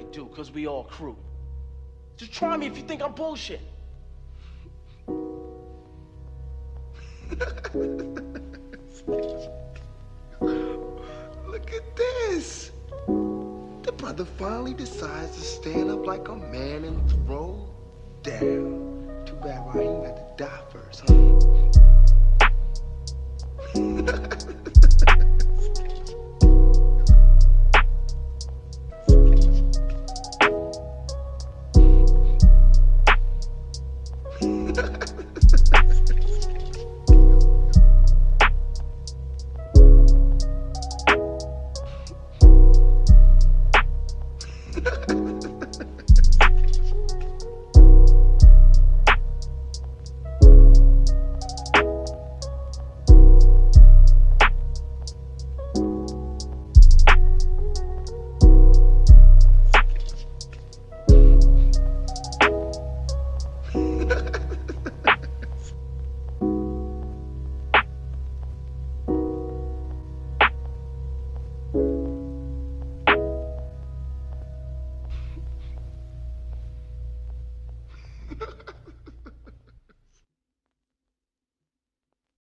you do, because we all crew. Just try me if you think I'm bullshit. Look at this. The brother finally decides to stand up like a man and throw down. Too bad Raheem had to die first, huh?